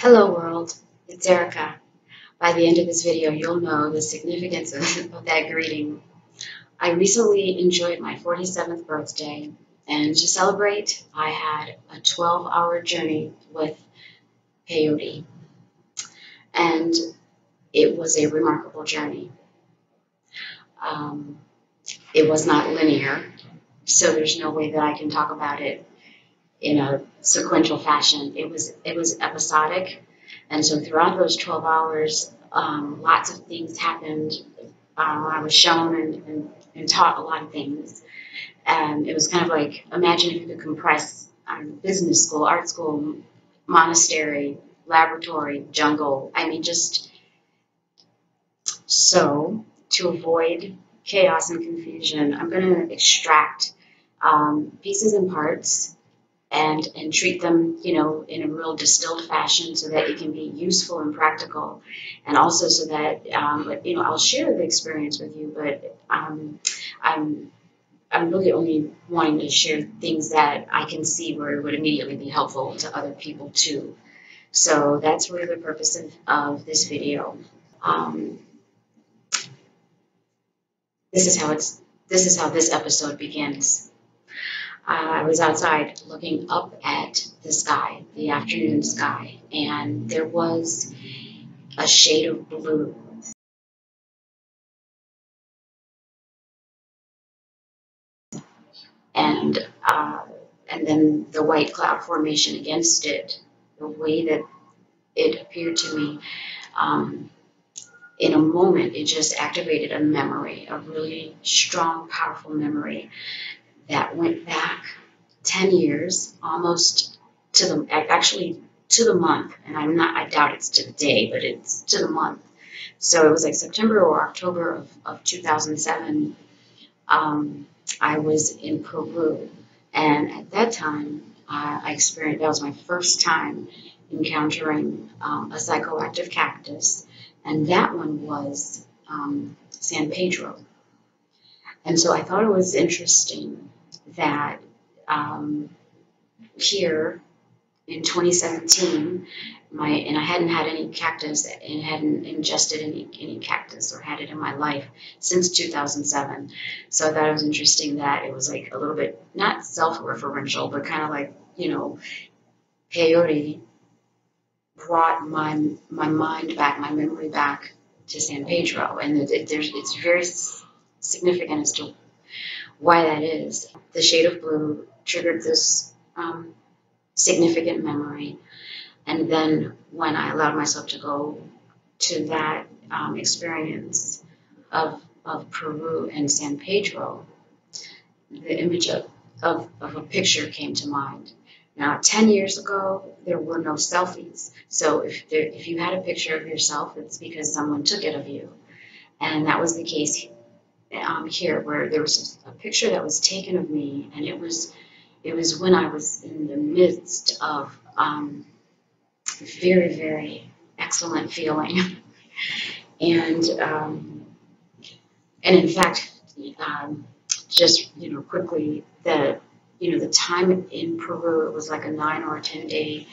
Hello world, it's Erika. By the end of this video, you'll know the significance of, of that greeting. I recently enjoyed my 47th birthday, and to celebrate, I had a 12 hour journey with peyote. And it was a remarkable journey. Um, it was not linear, so there's no way that I can talk about it in a sequential fashion. It was it was episodic, and so throughout those 12 hours, um, lots of things happened. Um, I was shown and, and, and, taught a lot of things. And it was kind of like imagine if you could compress um, business school, art school, monastery, laboratory, jungle. I mean, just so to avoid chaos and confusion, I'm going to extract um, pieces and parts and and treat them, you know, in a real distilled fashion so that it can be useful and practical, and also so that um, you know I'll share the experience with you, but um, I'm I'm really only wanting to share things that I can see where it would immediately be helpful to other people too. So that's really the purpose of, of this video. Um, this is how it's. This is how this episode begins. I was outside looking up at the sky, the afternoon sky, and there was a shade of blue. And uh, and then the white cloud formation against it, the way that it appeared to me, um, in a moment, it just activated a memory, a really strong, powerful memory that went back 10 years, almost to the, actually to the month, and I'm not, I doubt it's to the day, but it's to the month. So it was like September or October of, of 2007. Um, I was in Peru, and at that time, uh, I experienced that was my first time encountering um, a psychoactive cactus, and that one was um, San Pedro. And so I thought it was interesting that um, here in 2017, my and I hadn't had any cactus and hadn't ingested any any cactus or had it in my life since 2007. So I thought it was interesting that it was like a little bit not self-referential, but kind of like you know, peyote brought my my mind back, my memory back to San Pedro, and it, it, there's it's very significant as to why that is. The shade of blue triggered this um, significant memory. And then when I allowed myself to go to that um, experience of, of Peru and San Pedro, the image of, of, of a picture came to mind. Now, 10 years ago, there were no selfies. So if, there, if you had a picture of yourself, it's because someone took it of you. And that was the case um, here, where there was a picture that was taken of me, and it was it was when I was in the midst of um, very very excellent feeling, and um, and in fact, um, just you know quickly the you know the time in Peru it was like a nine or a ten day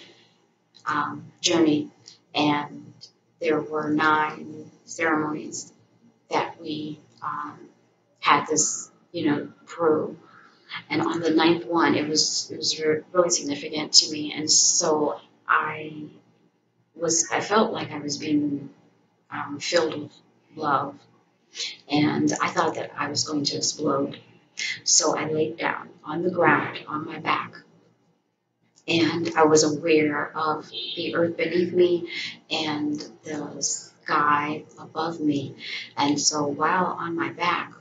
um, journey, and there were nine ceremonies that we um, had this, you know, Peru. And on the ninth one, it was it was really significant to me, and so I was I felt like I was being um, filled with love, and I thought that I was going to explode. So I laid down on the ground on my back, and I was aware of the earth beneath me and the sky above me. And so while on my back,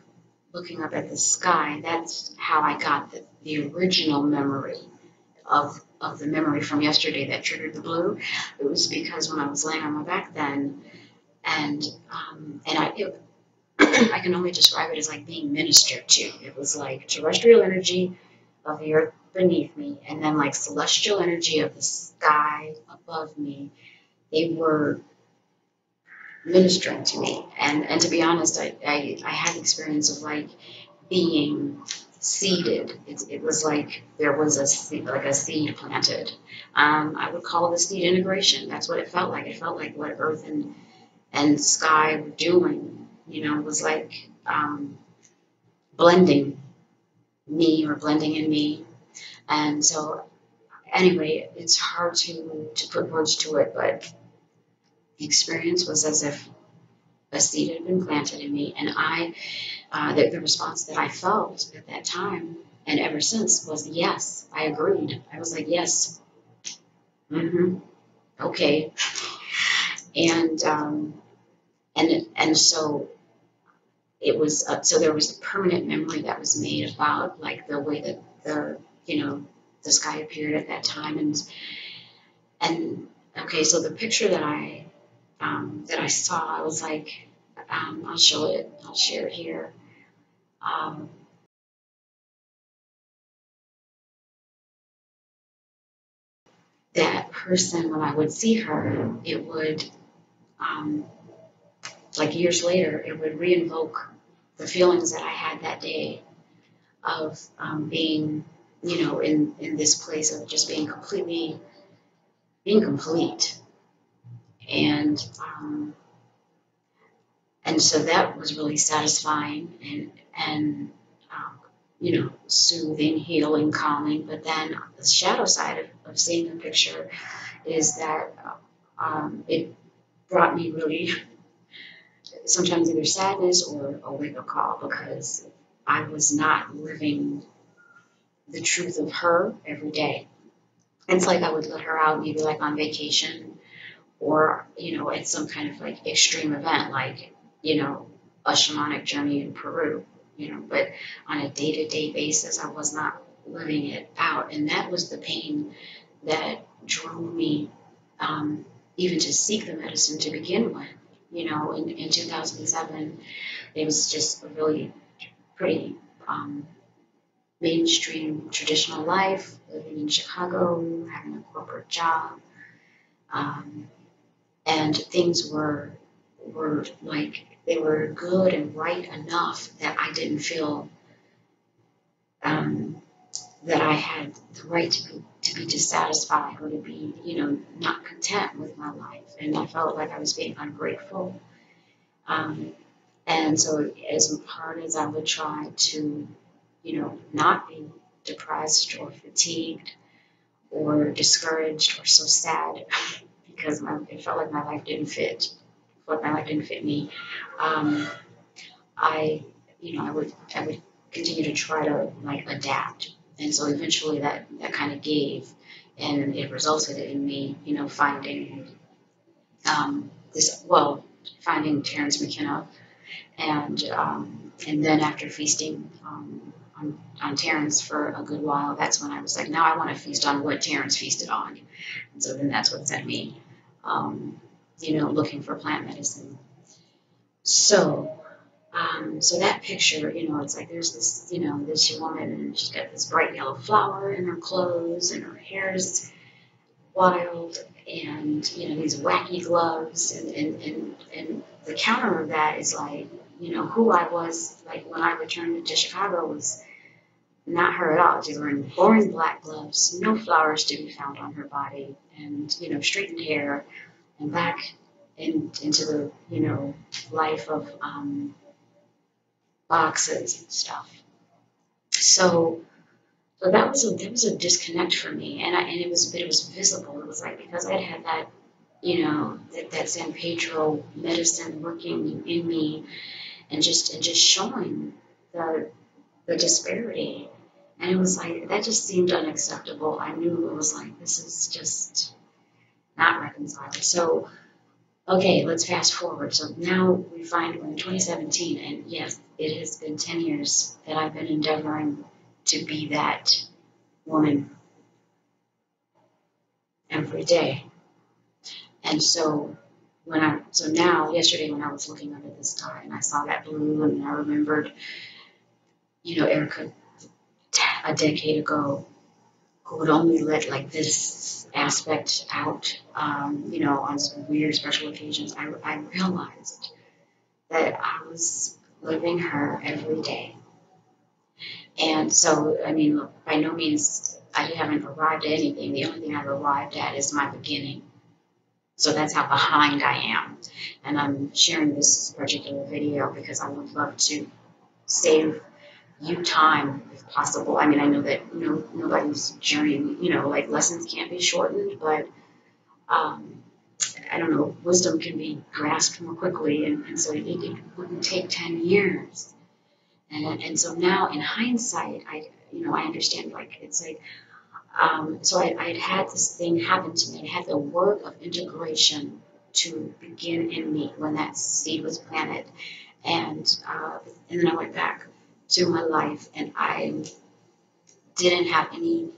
looking up at the sky, that's how I got the, the original memory of of the memory from yesterday that triggered the blue. It was because when I was laying on my back then, and um, and I it, I can only describe it as like being ministered to. It was like terrestrial energy of the earth beneath me, and then like celestial energy of the sky above me. They were ministering to me. And and to be honest, I, I, I had the experience of like being seeded. It, it was like there was a seed, like a seed planted. Um, I would call a seed integration. That's what it felt like. It felt like what Earth and and sky were doing. You know, was like um, blending me or blending in me. And so, anyway, it's hard to to put words to it, but the experience was as if a seed had been planted in me, and I, uh, the, the response that I felt at that time and ever since was yes. I agreed. I was like, yes, mm-hmm, okay, and um, and and so it was uh, so there was a permanent memory that was made about like the way that the you know the sky appeared at that time and and okay so the picture that I um, that I saw I was like um, I'll show it I'll share it here um, that person when I would see her it would um, like years later it would reinvoke the feelings that I had that day of um, being, you know, in, in this place of just being completely, being. And, um, and so that was really satisfying and, and, um, you know, soothing, healing, calming. But then the shadow side of, of seeing the picture is that um, it brought me really sometimes either sadness or a wake up call because I was not living the truth of her every day. It's like I would let her out maybe like on vacation or, you know, at some kind of like extreme event, like, you know, a shamanic journey in Peru, you know, but on a day to day basis, I was not living it out. And that was the pain that drove me um, even to seek the medicine to begin with you know, in, in 2007, it was just a really pretty um, mainstream traditional life, living in Chicago, having a corporate job, um, and things were were like they were good and right enough that I didn't feel um, that I had the right to be to be dissatisfied or to be, you know, not content with my life. And I felt like I was being ungrateful. Um, and so, as hard as I would try to, you know, not be depressed or fatigued or discouraged or so sad because my, it felt like my life didn't fit, like my life didn't fit me. Um, I, you know, I would I would continue to try to like adapt and so eventually that, that kind of gave, and it resulted in me, you know, finding um, this, well, finding Terence McKenna. And, um, and then after feasting um, on, on Terence for a good while, that's when I was like, now I want to feast on what Terence feasted on. And so then that's what sent me, um, you know, looking for plant medicine. So um, so that picture, you know, it's like there's this, you know, this woman and she's got this bright yellow flower in her clothes and her hair is wild and, you know, these wacky gloves and, and, and, and the counter of that is like, you know, who I was like when I returned to Chicago was not her at all. She's wearing boring black gloves, no flowers to be found on her body, and you know, straightened hair, and back in, into the you know life of um, boxes and stuff. So, so that was a that was a disconnect for me, and I, and it was but it was visible. It was like because I'd had that, you know, that, that San Pedro medicine working in me, and just and just showing the the disparity, and it was like that just seemed unacceptable. I knew it was like this is just not reconciled. So Okay, let's fast forward. So now we find we're in 2017, and yes, it has been 10 years that I've been endeavoring to be that woman every day. And so when I so now yesterday when I was looking at the sky and I saw that blue and I remembered, you know, Erika a decade ago who would only let like this aspect out, um, you know, on some weird special occasions, I, I realized that I was living her every day. And so, I mean, look, by no means, I haven't arrived at anything. The only thing I've arrived at is my beginning. So that's how behind I am. And I'm sharing this particular video because I would love to save you time if possible. I mean, I know that no, nobody's journey, you know, like lessons can't be shortened, but um, I don't know, wisdom can be grasped more quickly. And, and so it, it wouldn't take 10 years. And, and so now in hindsight, I, you know, I understand like, it's like, um, so I, I had had this thing happen to me. I had the work of integration to begin in me when that seed was planted. And, uh, and then I went back to my life and I didn't have any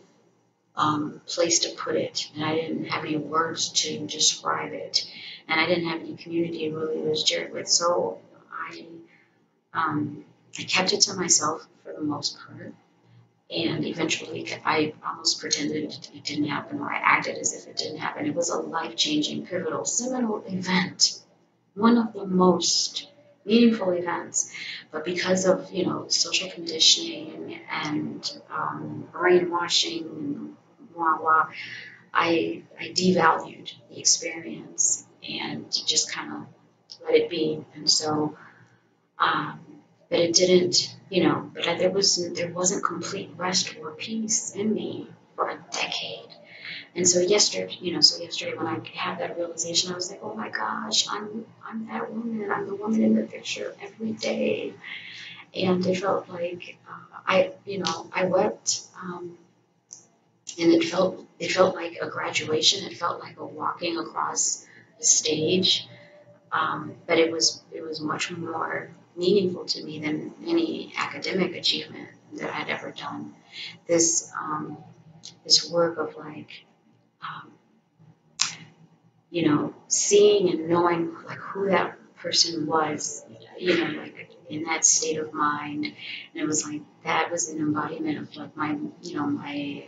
um, place to put it and I didn't have any words to describe it and I didn't have any community really to share it with. So I, um, I kept it to myself for the most part and eventually I almost pretended it didn't happen or I acted as if it didn't happen. It was a life-changing, pivotal, seminal event. One of the most meaningful events. But because of, you know, social conditioning and um, brainwashing and blah, blah, I, I devalued the experience and just kind of let it be. And so, um, but it didn't, you know, but there was there wasn't complete rest or peace in me for a decade. And so yesterday, you know, so yesterday when I had that realization, I was like, oh my gosh, I'm I'm that woman. I'm the woman in the picture every day. And it felt like uh, I, you know, I wept, um, and it felt it felt like a graduation. It felt like a walking across the stage. Um, but it was it was much more meaningful to me than any academic achievement that I'd ever done. This um, this work of like um, you know seeing and knowing like who that person was you know like in that state of mind. And it was like that was an embodiment of like my you know my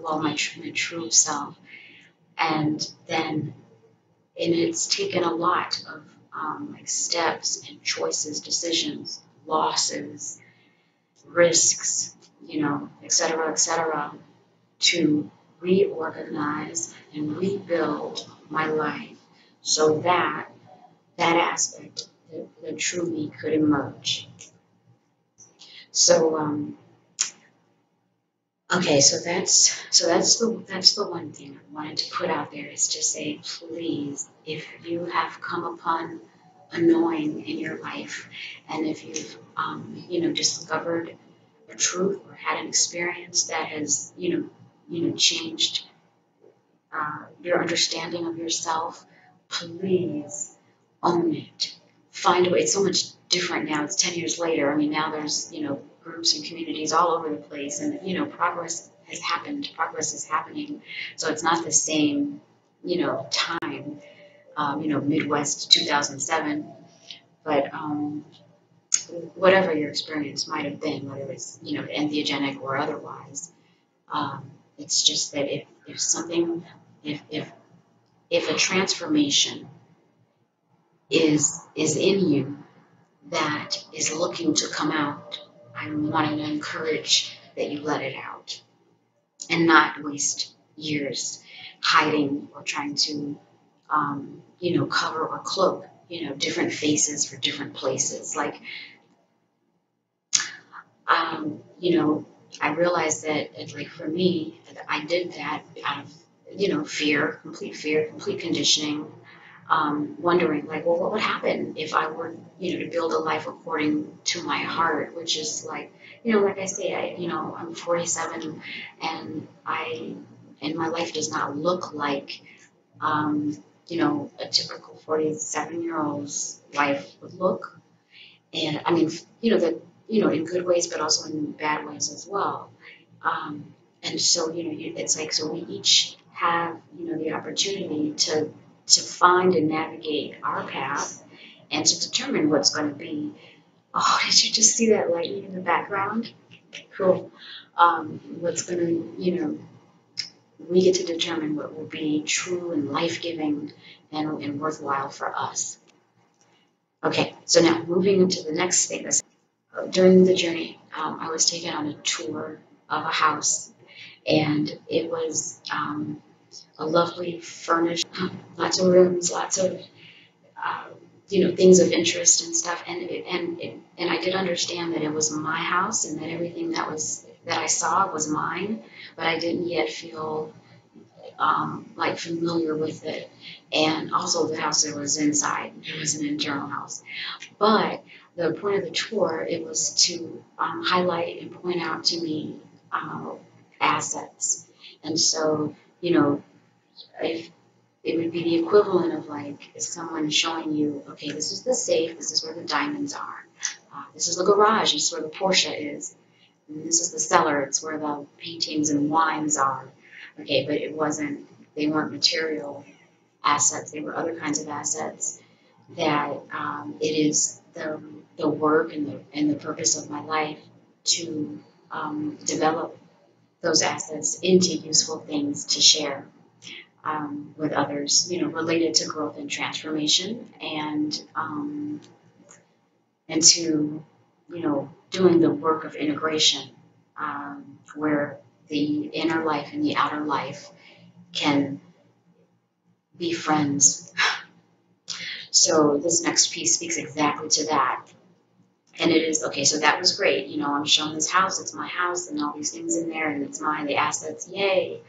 well my, my true self. And then and it's taken a lot of um, like steps and choices, decisions, losses, risks, you know, et cetera, et cetera, to reorganize and rebuild my life so that that aspect, the, the true me, could emerge. So, um, okay, so that's so that's the that's the one thing I wanted to put out there is to say, please, if you have come upon annoying in your life, and if you've um, you know discovered a truth or had an experience that has you know you know changed uh, your understanding of yourself, please own it. Find a way. It's so much different now. It's ten years later. I mean, now there's you know groups and communities all over the place, and you know progress has happened. Progress is happening. So it's not the same you know time um, you know, Midwest 2007. But um, whatever your experience might have been, whether it's, you know, entheogenic or otherwise, um, it's just that if, if something, if, if, if a transformation is, is in you that is looking to come out, I'm wanting to encourage that you let it out and not waste years hiding or trying to um, you know, cover or cloak, you know, different faces for different places. Like, um, you know, I realized that, like, for me, I did that out of, you know, fear, complete fear, complete conditioning, um, wondering, like, well, what would happen if I were, you know, to build a life according to my heart, which is like, you know, like I say, I, you know, I'm 47 and I, and my life does not look like, um, you know, a typical 47 year old's life would look. And I mean, you know, that, you know, in good ways, but also in bad ways as well. Um, and so, you know, it's like, so we each have, you know, the opportunity to, to find and navigate our path and to determine what's going to be. Oh, did you just see that lightning in the background? Cool. Um, what's going to, you know, we get to determine what will be true and life giving and, and worthwhile for us. Okay, so now moving into the next thing. During the journey, um, I was taken on a tour of a house, and it was um, a lovely furnished, lots of rooms, lots of uh, you know things of interest and stuff, and it, and it, and I did understand that it was my house and that everything that was that I saw was mine, but I didn't yet feel um, like familiar with it. And also the house that was inside, it was an internal house. But the point of the tour, it was to um, highlight and point out to me uh, assets. And so, you know, if it would be the equivalent of like someone showing you, okay, this is the safe, this is where the diamonds are, uh, this is the garage, this is where the Porsche is, and this is the cellar, it's where the paintings and wines are. Okay, but it wasn't, they weren't material assets, they were other kinds of assets that um, it is the, the work and the, and the purpose of my life to um, develop those assets into useful things to share um, with others, you know, related to growth and transformation and um, and to, you know, doing the work of integration um, where the inner life and the outer life can be friends. So this next piece speaks exactly to that. And it is okay, so that was great. You know, I'm shown this house, it's my house, and all these things in there, and it's mine, the assets, yay.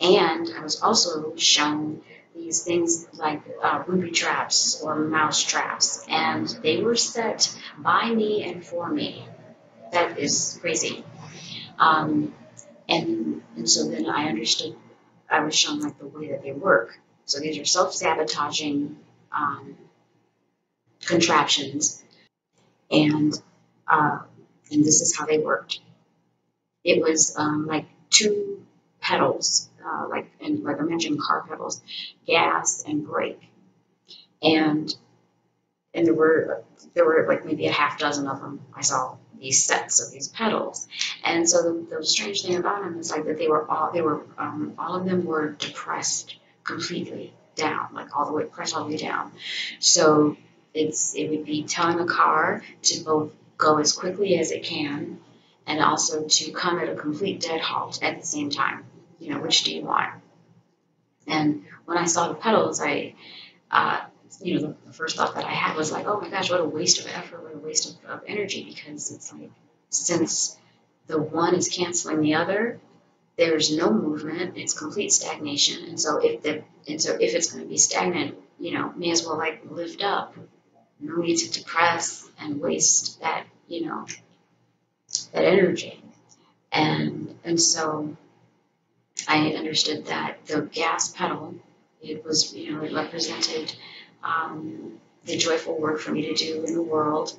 And I was also shown these things like uh, booby traps or mouse traps, and they were set by me and for me. That is crazy. Um, and and so then I understood. I was shown like the way that they work. So these are self-sabotaging um, contraptions, and uh, and this is how they worked. It was um, like two pedals, uh, like and like I mentioned, car pedals, gas and brake, and and there were there were like maybe a half dozen of them. I saw these sets of these pedals, and so the, the strange thing about them is like that they were all they were um, all of them were depressed completely down, like all the way pressed all the way down. So it's it would be telling a car to both go as quickly as it can and also to come at a complete dead halt at the same time. You know, which do you want? And when I saw the pedals, I, uh, you know, the, first thought that I had was like, oh my gosh, what a waste of effort, what a waste of, of energy, because it's like since the one is canceling the other, there's no movement, it's complete stagnation. And so if the and so if it's going to be stagnant, you know, may as well like lift up. No need to depress and waste that, you know, that energy. And and so I understood that the gas pedal, it was, you know, it represented um, the joyful work for me to do in the world,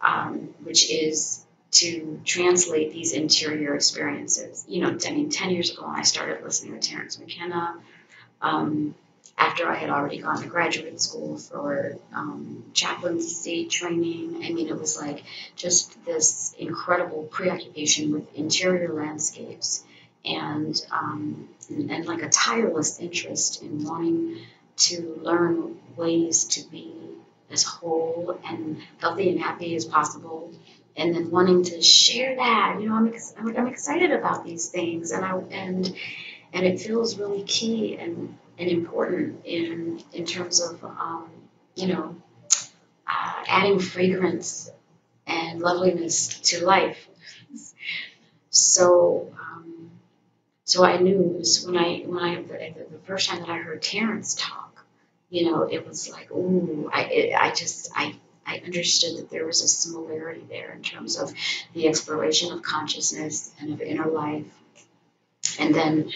um, which is to translate these interior experiences. You know, I mean, 10 years ago when I started listening to Terence McKenna, um, after I had already gone to graduate school for um, chaplaincy training, I mean, it was like just this incredible preoccupation with interior landscapes and, um, and, and like a tireless interest in wanting to learn ways to be as whole and healthy and happy as possible and then wanting to share that. You know i'm, ex- I'm, I'm excited about these things and i and and it feels really key and, and important in in terms of um, you know uh, adding fragrance and loveliness to life so um, so i knew when i when i the, the first time that i heard terence talk you know it was like ooh i it, i just i I understood that there was a similarity there in terms of the exploration of consciousness and of inner life. And then,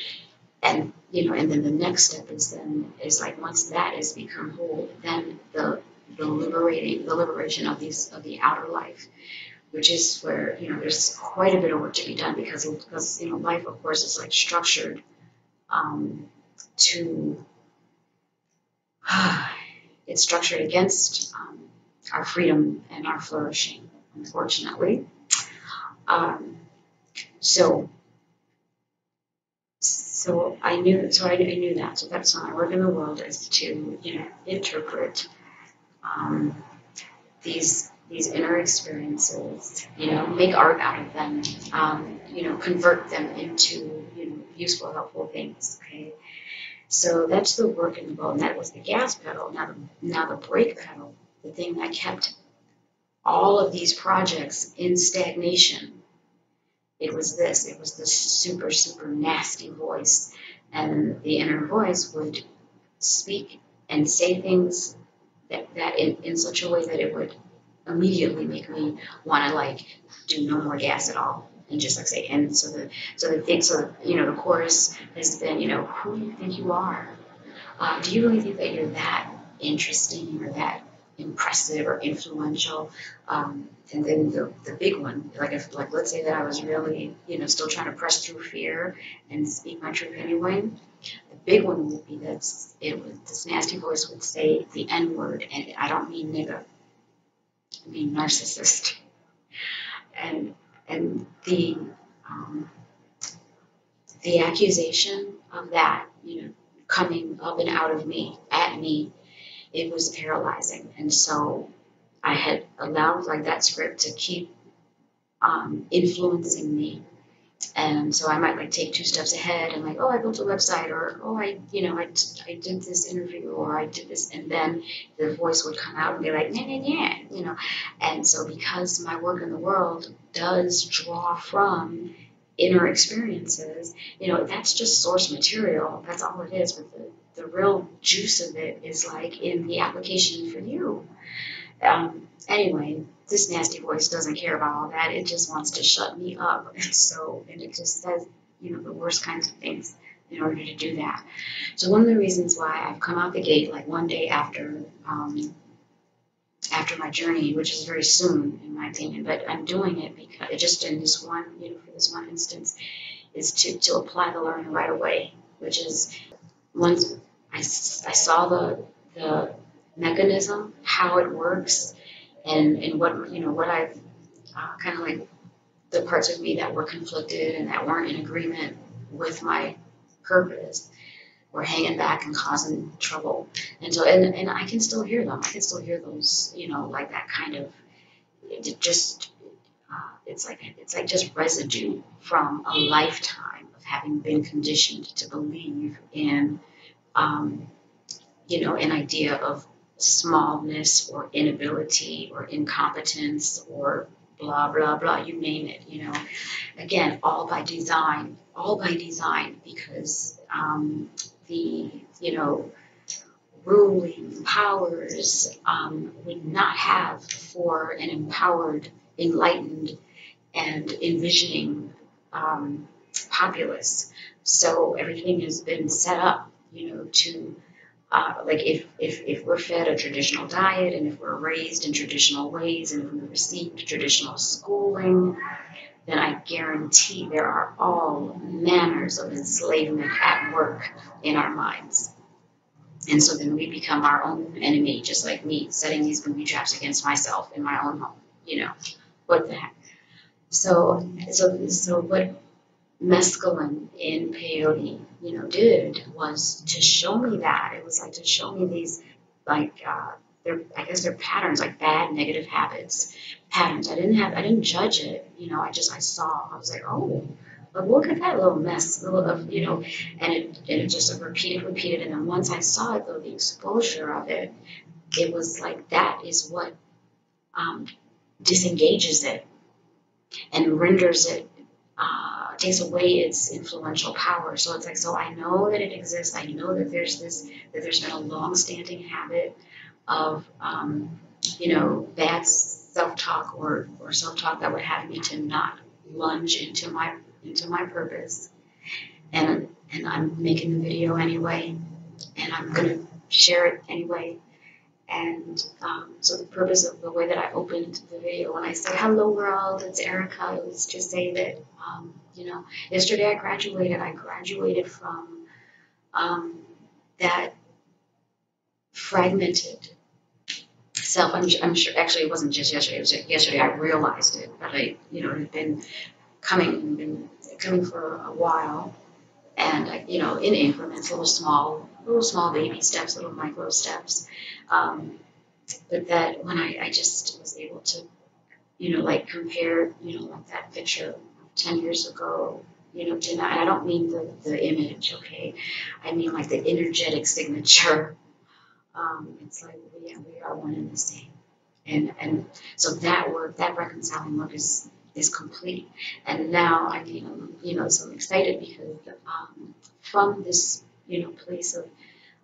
and you know, and then the next step is then is like once that has become whole, then the the liberating the liberation of these of the outer life, which is where you know there's quite a bit of work to be done because because you know life of course is like structured um, to it's structured against um, our freedom and our flourishing, unfortunately. Um, so, so I knew, so I, I, knew that. So that's my work in the world is to, you know, interpret um, these these inner experiences, you know, make art out of them, um, you know, convert them into, you know, useful, helpful things, okay? So that's the work in the world. and that was the gas pedal. Now, the, now the brake pedal, the thing that kept all of these projects in stagnation, it was this. It was this super, super nasty voice, and the inner voice would speak and say things that, that in, in such a way that it would immediately make me want to like do no more gas at all and just like say and so the so the thing so you know the chorus has been you know who do you think you are uh, do you really think that you're that interesting or that impressive or influential. Um, and then the, the big one like if like let's say that i was really you know still trying to press through fear and speak my truth anyway the big one would be that it would this nasty voice would say the n word and i don't mean nigga i mean narcissist. And and the um, the accusation of that, you know, coming up and out of me at me, it was paralyzing. And so I had allowed like that script to keep um, influencing me and so I might like take two steps ahead and like, oh, I built a website or, oh, I, you know, I, I did this interview or I did this. And then the voice would come out and be like, yeah, yeah, yeah, you know. And so because my work in the world does draw from inner experiences, you know, that's just source material. That's all it is. But the, the real juice of it is like in the application for you. Um, anyway, this nasty voice doesn't care about all that. It just wants to shut me up. And so, and it just says, you know, the worst kinds of things in order to do that. So one of the reasons why I've come out the gate like one day after, um, after my journey, which is very soon in my opinion, but I'm doing it because it just in this one, you know, for this one instance, is to, to apply the learning right away, which is once I, I saw the, the mechanism, how it works, and and what you know what I've uh, kind of like the parts of me that were conflicted and that weren't in agreement with my purpose were hanging back and causing trouble. And so and and I can still hear them. I can still hear those you know like that kind of just uh, it's like it's like just residue from a lifetime of having been conditioned to believe in um, you know an idea of smallness or inability or incompetence or blah blah blah you name it you know again all by design all by design because um, the you know ruling powers um, would not have for an empowered enlightened and envisioning um, populace. So everything has been set up you know to uh, like if, if, if we're fed a traditional diet and if we're raised in traditional ways and if we received traditional schooling, then I guarantee there are all manners of enslavement at work in our minds. And so then we become our own enemy, just like me, setting these booby traps against myself in my own home. You know, what the heck? So, so, so what mescaline in peyote, you know, did was to show me that. It was like to show me these, like, uh, I guess they're patterns, like bad negative habits, patterns. I didn't have, I didn't judge it, you know, I just, I saw, I was like, oh, but look at that little mess, little of, you know, and it, and it just repeated, repeated. And then once I saw it, though, the exposure of it, it was like that is what um, disengages it and renders it uh, takes away its influential power. So it's like, so I know that it exists. I know that there's this, that there's been a long-standing habit of, um, you know, bad self-talk or, or self-talk that would have me to not lunge into my into my purpose. And and I'm making the video anyway, and I'm gonna share it anyway. And um, so the purpose of the way that I opened the video when I said, hello world, it's Erika, it was to say that, um, you know, yesterday I graduated. I graduated from um, that fragmented self. I'm, I'm, sure, actually it wasn't just yesterday, it was yesterday I realized it, but I, you know, it had been coming, been coming for a while. And, I, you know, in increments, little small little small baby steps, little micro steps. Um, but that when I, I just was able to, you know, like compare, you know, like that picture 10 years ago, you know, and I don't mean the, the image, okay? I mean like the energetic signature. Um, it's like, yeah, we are one and the same. And, and so that work, that reconciling work is, is complete. And now I mean, you know, so I'm excited because um, from this, you know, place of,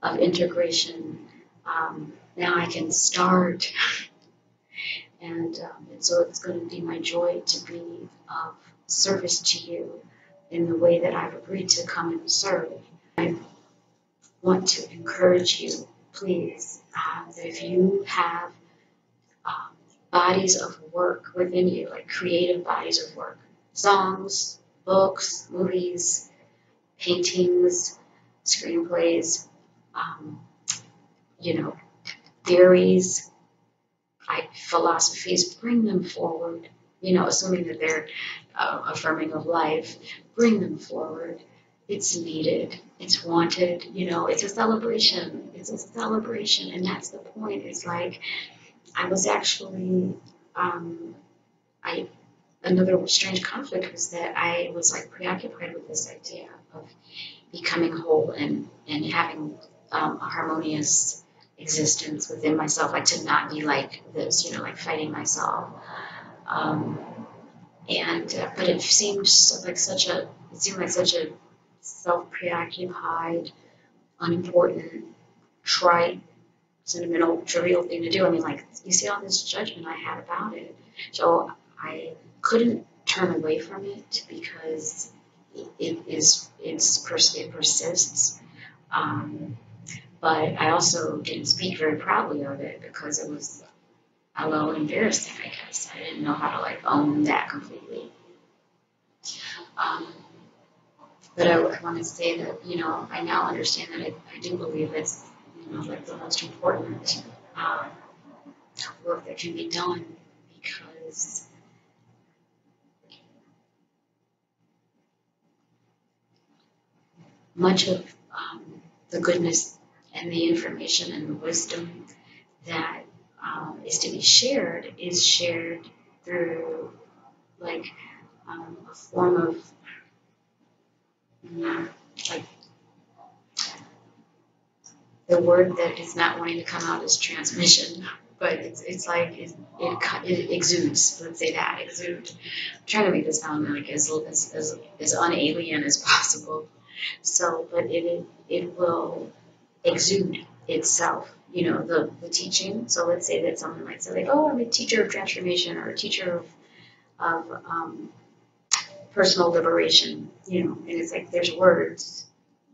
of integration, um, now I can start. and, um, and so it's going to be my joy to be of service to you in the way that I've agreed to come and serve. I want to encourage you, please, that if you have um, bodies of work within you, like creative bodies of work, songs, books, movies, paintings, screenplays, um, you know, theories, I, philosophies, bring them forward. You know, assuming that they're uh, affirming of life, bring them forward. It's needed. It's wanted. You know, it's a celebration. It's a celebration, and that's the point. It's like I was actually, um, I another strange conflict was that I was like preoccupied with this idea of becoming whole and and having um, a harmonious existence within myself, like to not be like this, you know, like fighting myself. Um, and uh, but it seemed like such a it seemed like such a self preoccupied, unimportant, trite, sentimental, trivial thing to do. I mean, like you see all this judgment I had about it, so I couldn't turn away from it because it, is it's it persists. Um, but I also didn't speak very proudly of it because it was a little embarrassing, I guess. I didn't know how to like own that completely. Um, but I, want to say that, you know, I now understand that I, I do believe it's, you know, like the most important um, work that can be done because much of um, the goodness and the information and the wisdom that um, is to be shared is shared through like um, a form of like the word that is not wanting to come out is transmission, but it's, it's like it, it, it exudes. Let's say that exude. I'm trying to make this sound like as as as, as unalien as possible. So, but it it will exude itself you know, the, the teaching. So let's say that someone might say like, oh, I'm a teacher of transformation or a teacher of, of um, personal liberation, you know, and it's like there's words,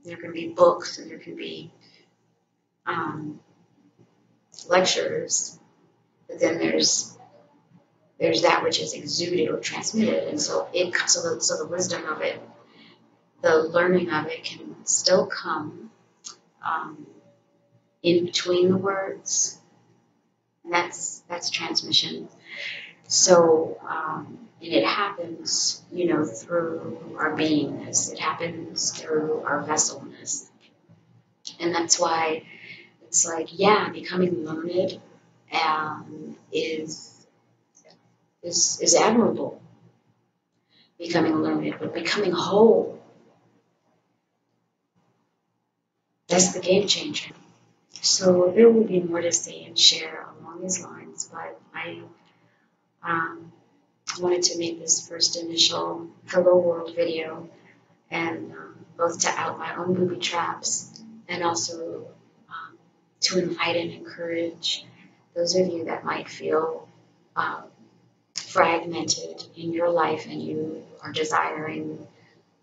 there can be books, and there can be um, lectures, but then there's there's that which is exuded or transmitted, and so it so the, so the wisdom of it, the learning of it can still come um, in between the words. And that's that's transmission. So um, and it happens, you know, through our beingness. It happens through our vesselness, and that's why it's like, yeah, becoming learned um, is is is admirable. Becoming learned, but becoming whole. That's the game changer. So there will be more to say and share along these lines, but I um, wanted to make this first initial Hello World video and um, both to out my own booby traps and also um, to invite and encourage those of you that might feel um, fragmented in your life and you are desiring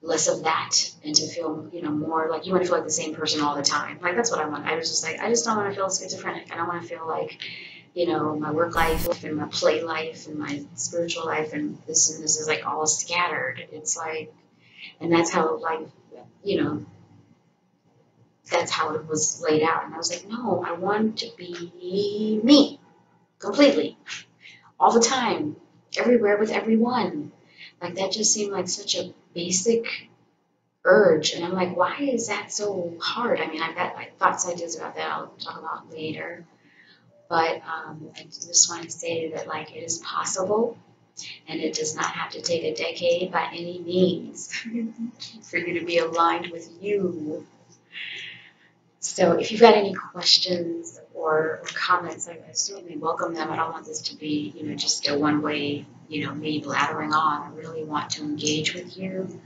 less of that and to feel, you know, more like you want to feel like the same person all the time. Like that's what I want. I was just like, I just don't want to feel schizophrenic. I don't want to feel like, you know, my work life and my play life and my spiritual life and this and this is like all scattered. It's like, and that's how life, you know, that's how it was laid out. And I was like, no, I want to be me completely, all the time, everywhere with everyone. Like that just seemed like such a basic urge. And I'm like, why is that so hard? I mean, I've got like thoughts, ideas about that I'll talk about later. But um, I just want to say that like it is possible, and it does not have to take a decade by any means for you to be aligned with you. So if you've got any questions or, or comments, I, I certainly welcome them. I don't want this to be, you know, just a one-way, you know, me blathering on. I really want to engage with you.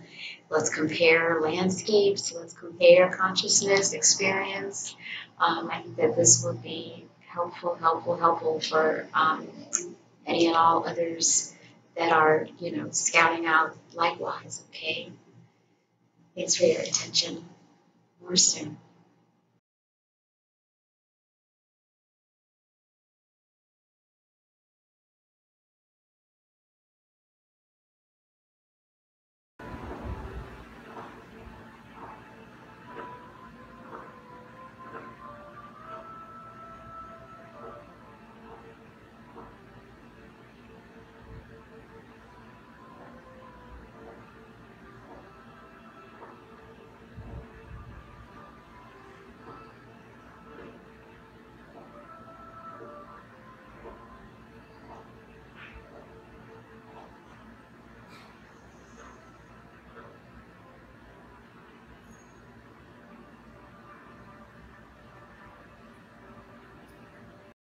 Let's compare landscapes. Let's compare consciousness, experience. Um, I think that this would be helpful, helpful, helpful for um, any and all others that are, you know, scouting out likewise, okay? Thanks for your attention. More soon.